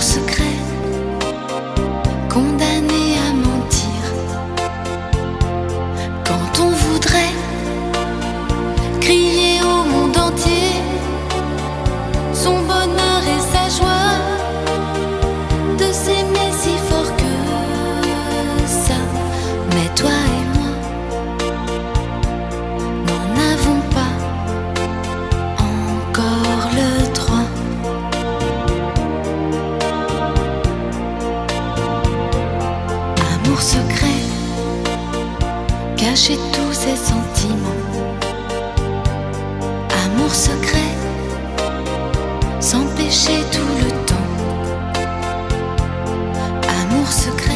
secret amour secret cachait tous ses sentiments. Amour secret s'empêchait tout le temps. Amour secret.